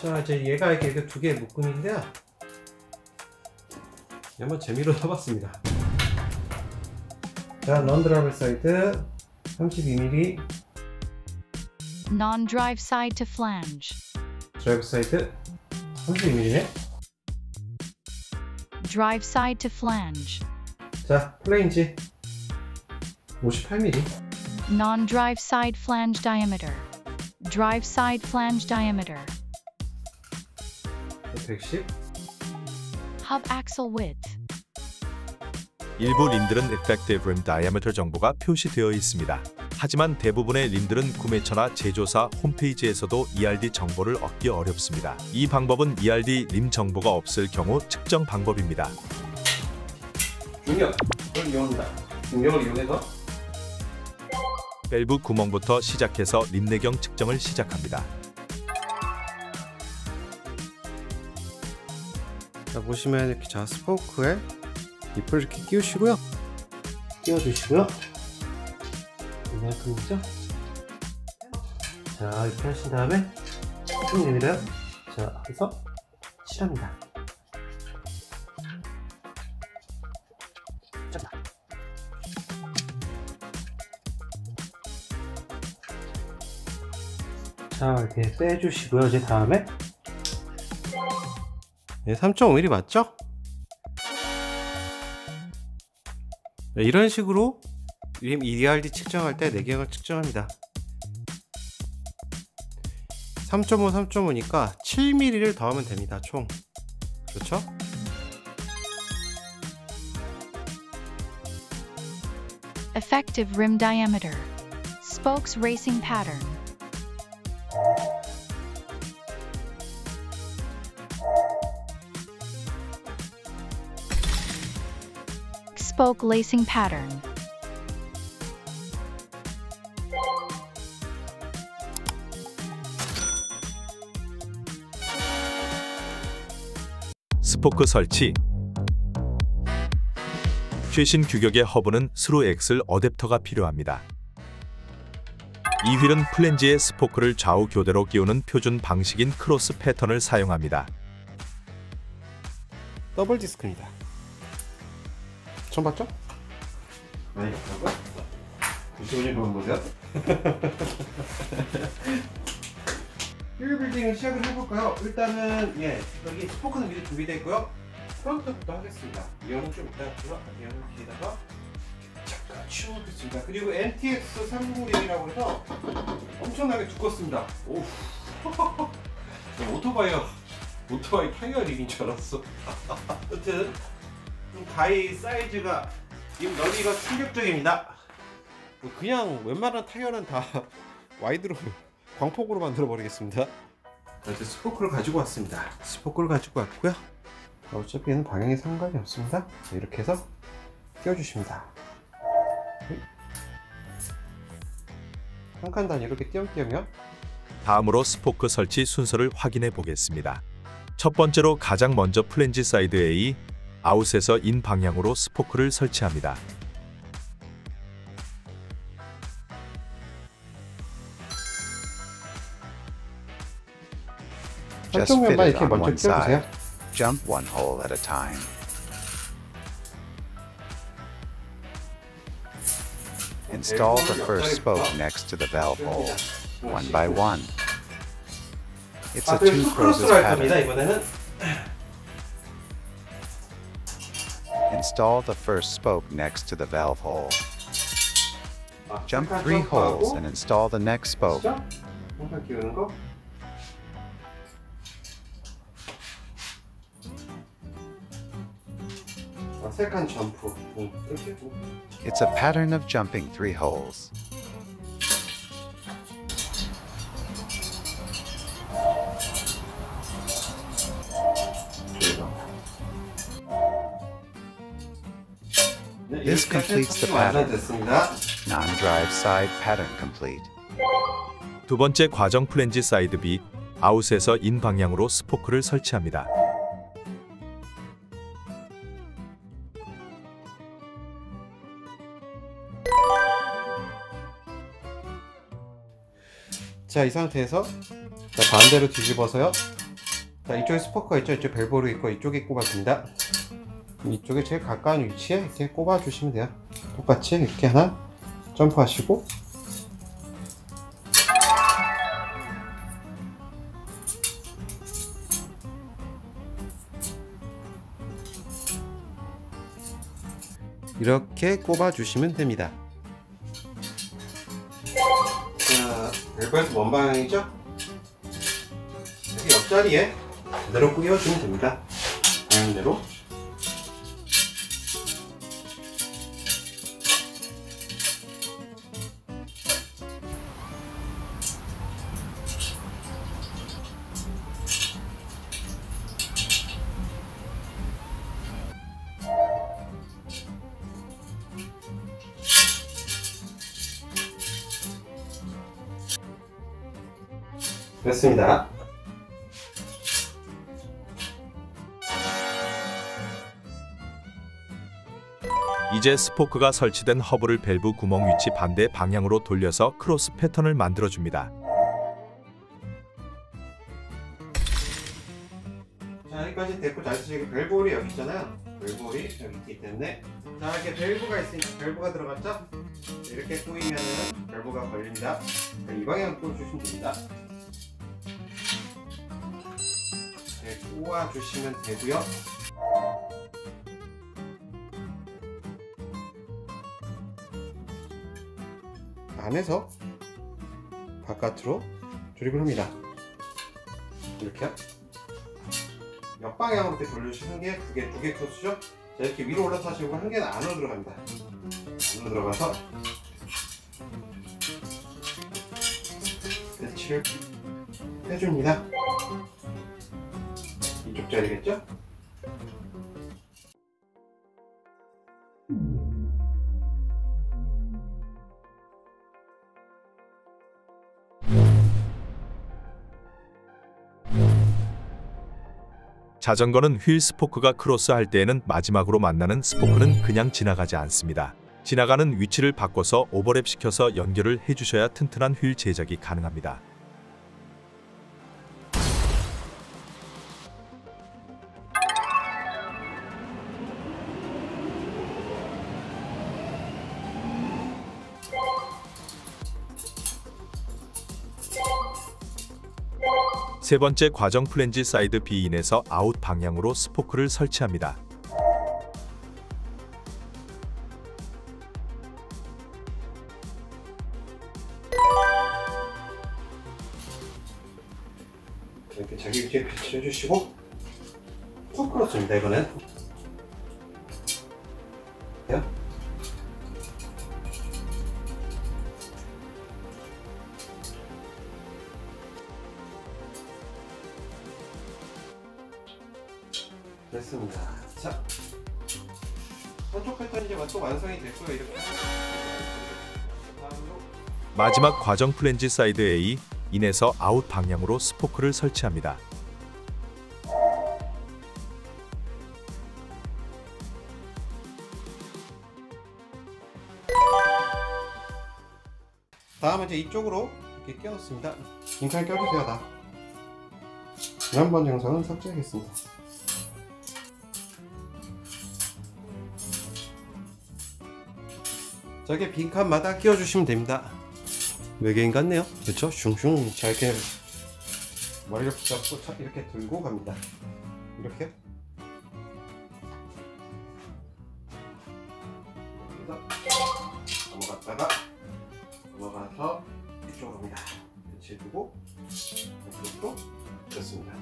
자 이제 얘가 이렇게 두 개의 묶음인데요 한번 재미로 써봤습니다 자 non-drive side 32mm Non-drive side to flange. Drive side 32mm네 Drive side to flange. 자 플랜지 58mm Non-drive side flange diameter. Drive side flange diameter. 110 Hub axle width. 일부 린들은 Effective Rim Diameter 정보가 표시되어 있습니다. 하지만 대부분의 린들은 구매처나 제조사 홈페이지에서도 ERD 정보를 얻기 어렵습니다. 이 방법은 ERD 림 정보가 없을 경우 측정 방법입니다. 중력을 이용합니다 중력을 이용해서 밸브 구멍부터 시작해서 림 내경 측정을 시작합니다. 자 보시면 이렇게 자 스포크에 잎을 이렇게 끼우시고요. 끼워주시고요. 이만큼이죠. 자 이렇게 하신 다음에 쭉 내밀어요. 자 해서 칠합니다. 자 이렇게 빼주시고요. 이제 다음에 네, 3.5mm 맞죠? 네, 이런 식으로 림 EDRD 측정할 때 내경을 측정합니다. 3.5, 3.5니까 7mm를 더하면 됩니다. 총. 그렇죠? Effective rim diameter. Spokes racing pattern. Spoke lacing pattern. 스포크 설치 최신 규격의 허브는 thru axle 어댑터가 필요합니다. 이 휠은 플랜지의 스포크를 좌우 교대로 끼우는 표준 방식인 크로스 패턴을 사용합니다. 더블 디스크입니다. 처음 봤죠? 많이 봤다고? 조심히 한번 보세요. wheel building을 시작을 해볼까요? 일단은 예 여기 스포크는 미리 준비되어 있고요. front부터 하겠습니다. rear는 좀 이따. rear는 뒤에다가 잠깐 치워놓겠습니다. 그리고 NTX 301이라고 해서 엄청나게 두껍습니다. 오, 오토바이어 오토바이 타이어 림인 줄 알았어. 좀 가위 사이즈가 이 넓이가 충격적입니다. 뭐 그냥 웬만한 타이어는 다 와이드로 광폭으로 만들어 버리겠습니다. 이제 스포크를 가지고 왔습니다. 스포크를 가지고 왔고요. 어차피 얘는 방향이 상관이 없습니다. 이렇게 해서 띄워주십니다. 한 칸 단위 이렇게 띄엄띄엄이요. 다음으로 스포크 설치 순서를 확인해 보겠습니다. 첫 번째로 가장 먼저 플랜지 사이드 A, 아웃에서 인 방향으로 스포크를 설치합니다. Just 한쪽 fit 면만 it 이렇게 on 먼저 one 띄워주세요. side. Jump one hole at a time. Install the first spoke next to the valve hole, one by one. It's 아, a 그리고 two 투 crosses 크로스로 할 겁니다. pattern. Install the first spoke next to the valve hole. 아, Jump 잠깐 three 점프하고, holes and install the next spoke. 시작. 항상 끼우는 거. 아, 세칸 점프. 응, 이렇게. 응. It's a pattern of jumping three holes. This completes the pattern. Non-drive side pattern complete. 두 번째 과정 플랜지 사이드 B, 아웃에서 인 방향으로 스포크를 설치합니다. 자, 이 상태에서 자, 반대로 뒤집어서요. 자 이쪽에 스포크 있죠 이쪽 밸브 홀 있고 이쪽에 꼽아줍니다 이쪽에 제일 가까운 위치에 이렇게 꼽아 주시면 돼요 똑같이 이렇게 하나 점프하시고 이렇게 꼽아 주시면 됩니다 자, 벨보에서 먼 방향이죠? 여기 옆자리에 그대로 꾸겨주면 됩니다. 방향대로. 됐습니다. 이제 스포크가 설치된 허브를 밸브 구멍 위치 반대 방향으로 돌려서 크로스 패턴을 만들어 줍니다. 자 여기까지 됐고 자 이제 밸브 홀이 여기 있잖아요 밸브 홀이 여기 있기 때문에 자 이렇게 밸브가 있으니까 밸브가 들어갔죠 이렇게 꼬이면은 벨브가 걸립니다 자, 이 방향 꼬주시면 됩니다 꼬아주시면 되고요 안에서 바깥으로 조립을 합니다 이렇게요 옆방향으로 이렇게 돌려주시는 게 두 개, 두 개 코스죠? 자, 이렇게 위로 올라서 하시고 한 개는 안으로 들어갑니다. 안으로 들어가서 배치를 해줍니다. 이쪽 자리겠죠? 자전거는 휠 스포크가 크로스할 때에는 마지막으로 만나는 스포크는 그냥 지나가지 않습니다. 지나가는 위치를 바꿔서 오버랩 시켜서 연결을 해주셔야 튼튼한 휠 제작이 가능합니다. 세 번째 과정 플랜지 사이드 B, 인에서 아웃 방향으로 스포크를 설치합니다. 이렇게 자기 위치에 배치해 주시고 톡 끌었습니다 이번엔 마지막 과정 플랜지 사이드 A in에서 아웃 방향으로 스포크를 설치합니다. 다음은 이제 이쪽으로 이렇게 끼웠습니다. 빈칸 껴주세요 다. 지난번 영상은 삭제하겠습니다. 저게 빈칸마다 끼워주시면 됩니다. 외계인 같네요. 그렇죠? 슝슝 자 이렇게 머리를 붙잡고 차- 이렇게 들고 갑니다. 이렇게. 넘어갔다가 넘어가서 이쪽으로 갑니다. 배치해 두고 이쪽도 됐습니다.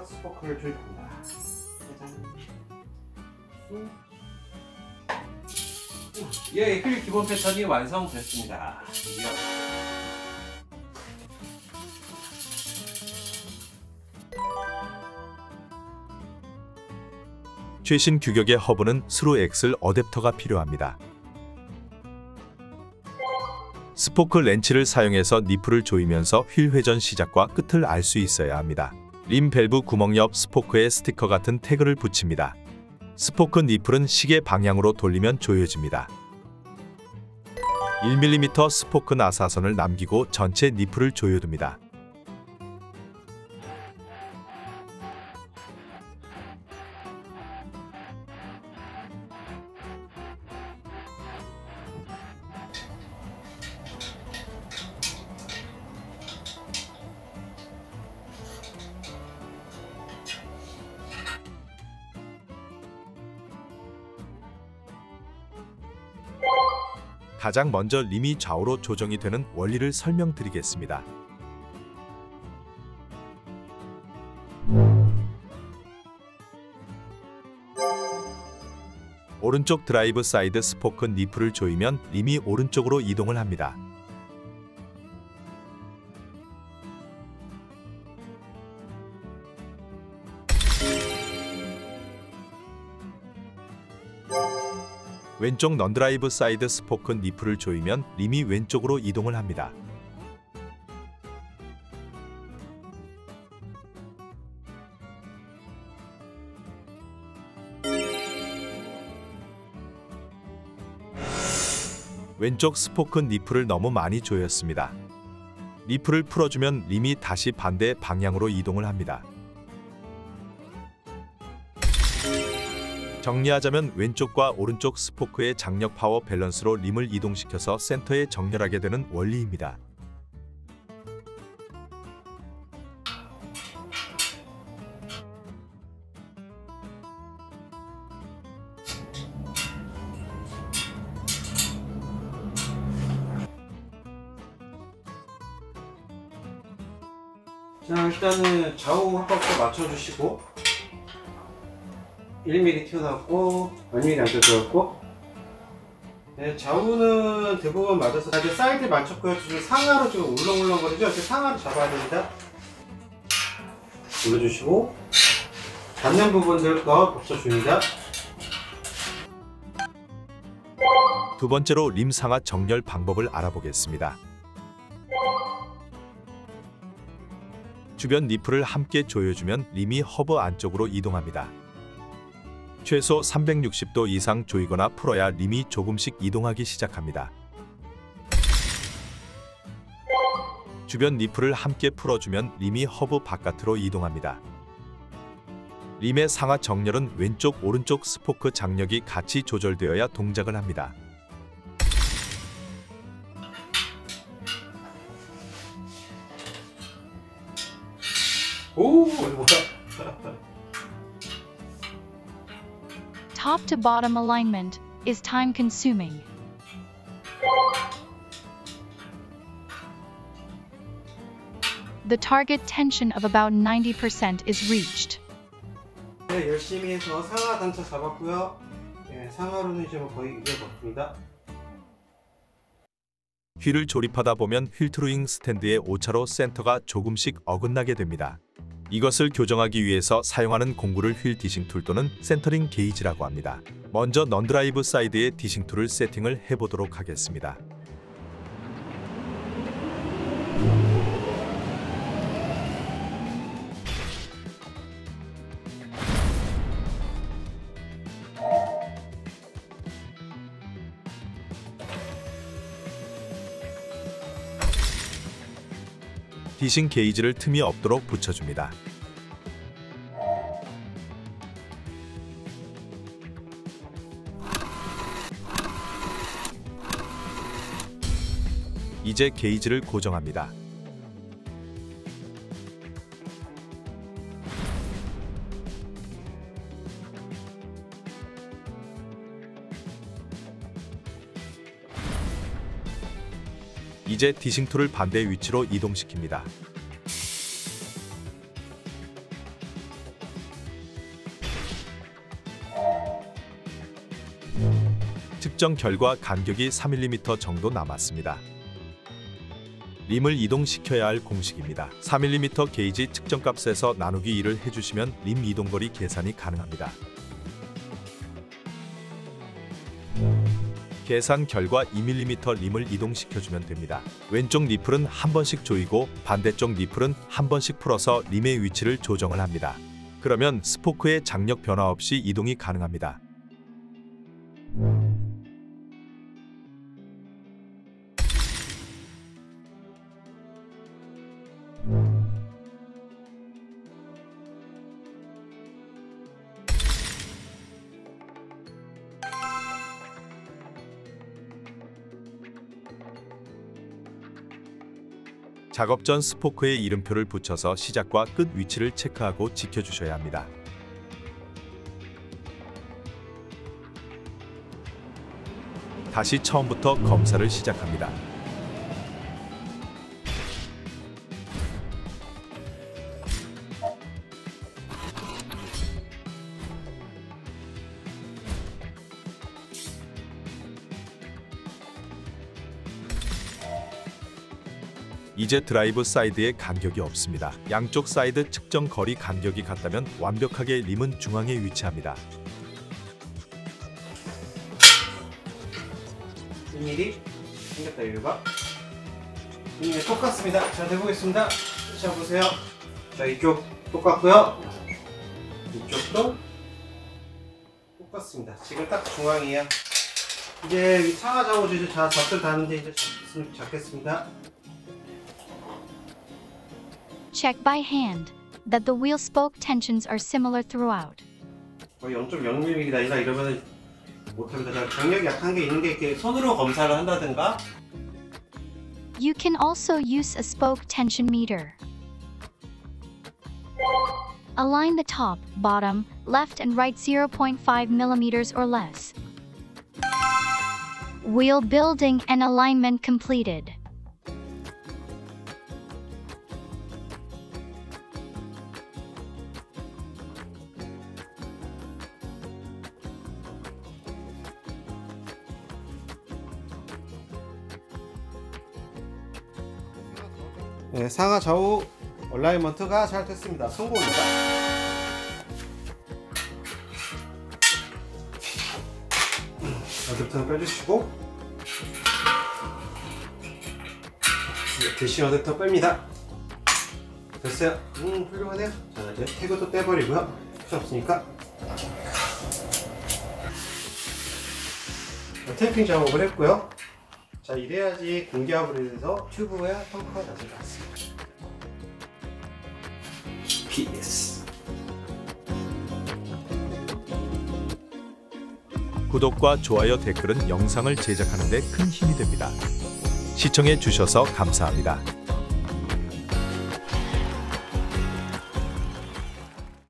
자 마지막 스포크를 조립합니다. 짜잔. 음. 예, 휠 기본 패턴이 완성됐습니다. 드디어. 최신 규격의 허브는 thru axle 어댑터가 필요합니다. 스포크 렌치를 사용해서 니플을 조이면서 휠 회전 시작과 끝을 알 수 있어야 합니다. 림 밸브 구멍 옆 스포크에 스티커 같은 태그를 붙입니다. 스포크 니플은 시계 방향으로 돌리면 조여집니다. 1mm 스포크 나사선을 남기고 전체 니플을 조여둡니다. 가장 먼저 림이 좌우로 조정이 되는 원리를 설명드리겠습니다. 오른쪽 드라이브 사이드 스포크 니플을 조이면 림이 오른쪽으로 이동을 합니다. 왼쪽 non-drive 사이드 스포크 니플을 조이면 림이 왼쪽으로 이동을 합니다. 왼쪽 스포크 니플을 너무 많이 조였습니다. 니플을 풀어주면 림이 다시 반대 방향으로 이동을 합니다. 정리하자면 왼쪽과 오른쪽 스포크의 장력 파워 밸런스로 림을 이동시켜서 센터에 정렬하게 되는 원리입니다. 자 일단은 좌우 한 바퀴 맞춰주시고 1mm 튀어나왔고 1mm 안 튀어나왔고. 네, 좌우는 대부분 맞아서 이제 사이드 맞췄고요. 지금 상하로 지금 울렁울렁거리죠? 이렇게 상하로 잡아야 됩니다. 올려주시고. 닿는 부분들 거 붙여줍니다. 두 번째로 림 상하 정렬 방법을 알아보겠습니다. 주변 니플을 함께 조여주면 림이 허브 안쪽으로 이동합니다. 최소 360도 이상 조이거나 풀어야 림이 조금씩 이동하기 시작합니다. 주변 니플을 함께 풀어주면 림이 허브 바깥으로 이동합니다. 림의 상하 정렬은 왼쪽 오른쪽 스포크 장력이 같이 조절되어야 동작을 합니다. 오 뭐야 Top to bottom alignment is time consuming. The target tension of about 90% is reached. 네, 열심히 해서 상하 단차 잡았고요 네, 상하로는 이제 뭐 거의 이제 먹습니다 휠을 조립하다 보면 휠 truing stand의 오차로 센터가 조금씩 어긋나게 됩니다. 이것을 교정하기 위해서 사용하는 공구를 휠 dishing tool 또는 centering 게이지라고 합니다. 먼저 non-drive 사이드의 dishing tool을 세팅을 해보도록 하겠습니다. 디싱 게이지를 틈이 없도록 붙여줍니다. 이제 게이지를 고정합니다. 이제 dishing tool을 반대 위치로 이동시킵니다. 측정 결과 간격이 3mm 정도 남았습니다. 림을 이동시켜야 할 공식입니다. 3mm 게이지 측정값에서 나누기 2를 해주시면 림 이동거리 계산이 가능합니다. 계산 결과 2mm 림을 이동시켜주면 됩니다. 왼쪽 니플은 한 번씩 조이고 반대쪽 니플은 한 번씩 풀어서 림의 위치를 조정을 합니다. 그러면 스포크의 장력 변화 없이 이동이 가능합니다. 작업 전 스포크에 이름표를 붙여서 시작과 끝 위치를 체크하고 지켜주셔야 합니다. 다시 처음부터 검사를 시작합니다. 이제 드라이브 사이드에 간격이 없습니다. 양쪽 사이드 측정 거리 간격이 같다면 완벽하게 림은 중앙에 위치합니다. 1mm 생겼다 이유가? 1mm 똑같습니다. 자 해보겠습니다. 자 보세요. 자 이쪽 똑같고요. 이쪽도 똑같습니다. 지금 딱 중앙이에요. 이제 이 상하 좌우지도 다 잡들 다는데 이제 잡- 잡겠습니다 Check by hand that the wheel spoke tensions are similar throughout. 거의 0.0mm가 아니라 이러면은 못합니다 자, 강력이 약한 게 있는 게 이렇게 손으로 검사를 한다든가 You can also use a spoke tension meter. Align the top, bottom, left and right 0.5 millimeters or less. Wheel building and alignment completed. 네, 상하 좌우 얼라이먼트가 잘 됐습니다. 성공입니다. 어댑터는 빼주시고 네, 대신 어댑터 뺍니다. 됐어요. 음 훌륭하네요. 자 이제 태그도 떼버리고요. 필요 없으니까 자, 테이핑 작업을 했고요. 자 이래야지 공기압을 해서 튜브에 펑크가 나질 않습니다. PS 구독과 좋아요 댓글은 영상을 제작하는 데 큰 힘이 됩니다. 시청해 주셔서 감사합니다.